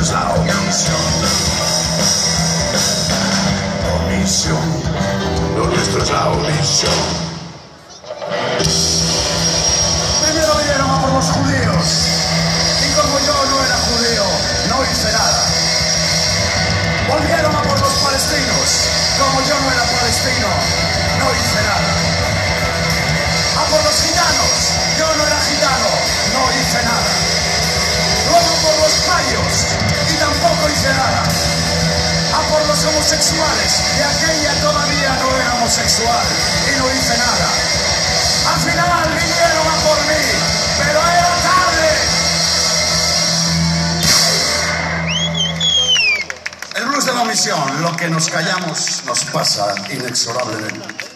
omisión. Omisión. Lo nuestro es la omisión. Primero vinieron a por los judíos. Y como yo no era judío, no hice nada. Volvieron a por los palestinos. Como yo no era palestino, no hice nada. Homosexuales. Y aquella todavía no era homosexual. Y no hice nada. Al final vinieron a por mí, pero era tarde. El blues de la omisión, lo que nos callamos nos pasa inexorablemente.